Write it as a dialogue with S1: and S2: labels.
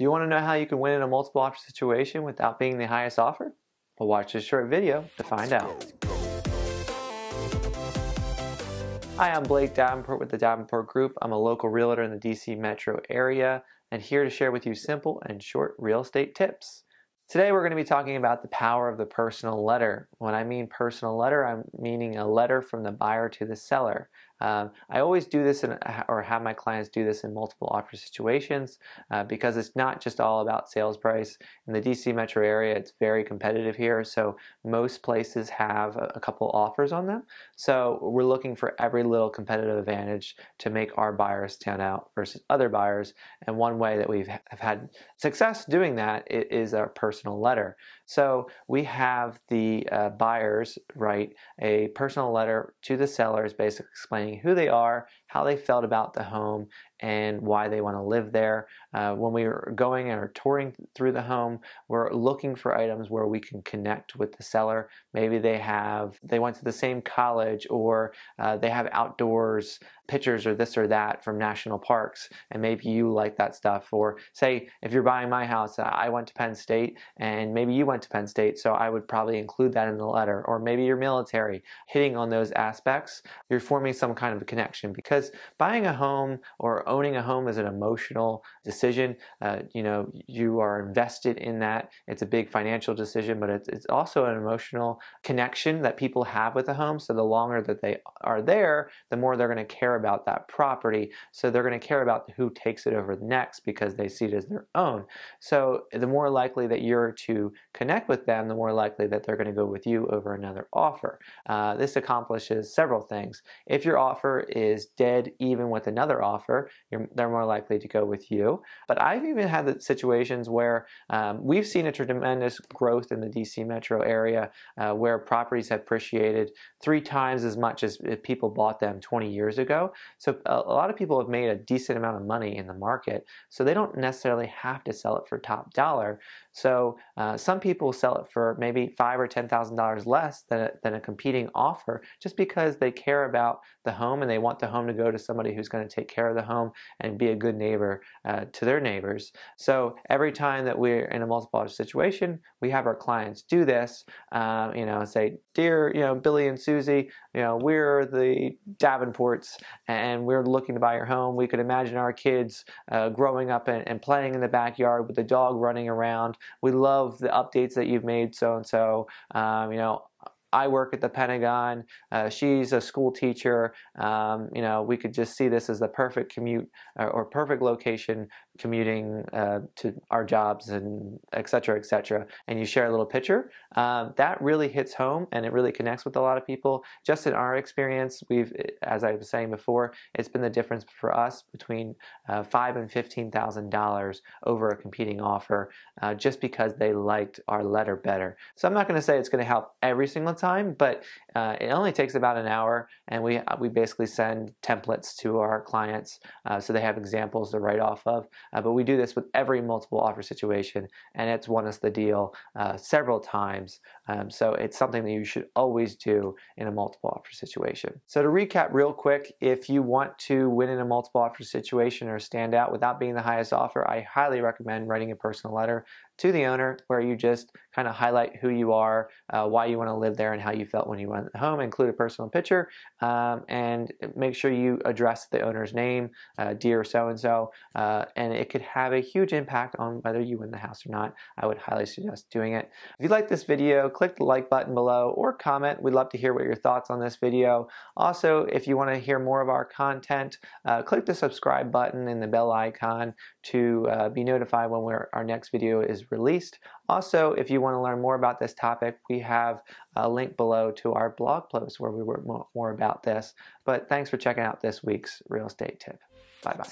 S1: Do you want to know how you can win in a multiple offer situation without being the highest offer? Well, watch this short video to find out. Hi, I'm Blake Davenport with the Davenport Group. I'm a local realtor in the DC metro area and here to share with you simple and short real estate tips. Today we're going to be talking about the power of the personal letter. When I mean personal letter, I'm meaning a letter from the buyer to the seller. Um, I always do this in, or have my clients do this in multiple offer situations uh, because it's not just all about sales price. In the DC metro area, it's very competitive here, so most places have a, a couple offers on them. So we're looking for every little competitive advantage to make our buyers stand out versus other buyers. And one way that we've have had success doing that is our personal letter. So we have the uh, buyers write a personal letter to the sellers, basically explaining who they are, how they felt about the home, and why they want to live there. Uh, when we are going and are touring through the home, we're looking for items where we can connect with the seller. Maybe they have they went to the same college, or uh, they have outdoors pictures or this or that from national parks, and maybe you like that stuff. Or say if you're buying my house, I went to Penn State, and maybe you went to Penn State, so I would probably include that in the letter. Or maybe you're military, hitting on those aspects, you're forming some kind of a connection because buying a home or owning a home is an emotional decision. Uh, you know, you are invested in that. It's a big financial decision, but it's, it's also an emotional connection that people have with the home. So the longer that they are there, the more they're going to care about that property. So they're going to care about who takes it over next because they see it as their own. So the more likely that you're to connect with them, the more likely that they're going to go with you over another offer. Uh, this accomplishes several things. If your offer is dead even with another offer, they're more likely to go with you. But I've even had situations where um, we've seen a tremendous growth in the DC metro area uh, where properties have appreciated three times as much as if people bought them 20 years ago. So a, a lot of people have made a decent amount of money in the market, so they don't necessarily have to sell it for top dollar. So uh, some people sell it for maybe five or ten thousand dollars less than a, than a competing offer, just because they care about the home and they want the home to go to somebody who's going to take care of the home and be a good neighbor uh, to their neighbors. So every time that we're in a multiple offer situation, we have our clients do this. Uh, you know, say, dear, you know, Billy and Susie, you know, we're the Davenports and we're looking to buy your home. We could imagine our kids uh, growing up and, and playing in the backyard with the dog running around. We love the updates that you've made, so and so. Um, you know, I work at the Pentagon. Uh, she's a school teacher. Um, you know, we could just see this as the perfect commute or, or perfect location commuting uh, to our jobs and et cetera, et cetera. And you share a little picture. Um, that really hits home and it really connects with a lot of people. Just in our experience, we've, as I was saying before, it's been the difference for us between uh, five and fifteen thousand dollars over a competing offer, uh, just because they liked our letter better. So I'm not going to say it's going to help every single time, but uh, it only takes about an hour, and we uh, we basically send templates to our clients uh, so they have examples to write off of. Uh, but we do this with every multiple offer situation, and it's won us the deal uh, several times. Um, so it's something that you should always do in a multiple offer situation. So to recap real quick, if you want to win in a multiple offer situation or stand out without being the highest offer, I highly recommend writing a personal letter to the owner where you just kind of highlight who you are, uh, why you want to live there, and how you felt when you went home. Include a personal picture um, and make sure you address the owner's name, uh, dear so and so, and it could have a huge impact on whether you win the house or not. I would highly suggest doing it. If you like this video, click the like button below or comment. We'd love to hear what your thoughts on this video. Also, if you want to hear more of our content, uh, click the subscribe button and the bell icon to uh, be notified when our next video is released. Also, if you want to learn more about this topic, we have a link below to our blog post where we work more about this. But thanks for checking out this week's real estate tip. Bye bye.